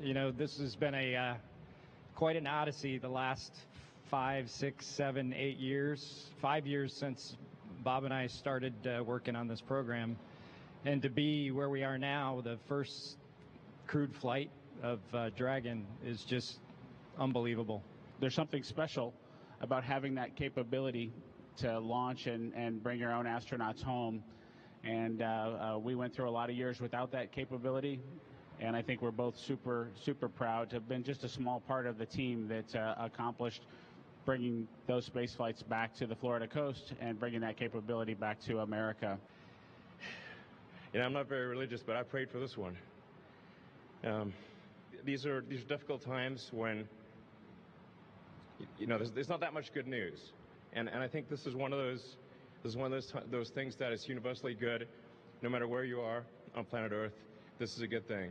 You know, this has been a uh, quite an odyssey the last five, six, seven, eight years. Five years since Bob and I started uh, working on this program, and to be where we are now, the first crewed flight of uh, Dragon is just unbelievable. There's something special about having that capability to launch and, and bring your own astronauts home. And uh, uh, we went through a lot of years without that capability. And I think we're both super, super proud to have been just a small part of the team that uh, accomplished bringing those space flights back to the Florida coast and bringing that capability back to America. You know, I'm not very religious, but I prayed for this one. Um, these are these are difficult times when you know there's, there's not that much good news, and and I think this is one of those this is one of those those things that is universally good, no matter where you are on planet Earth. This is a good thing,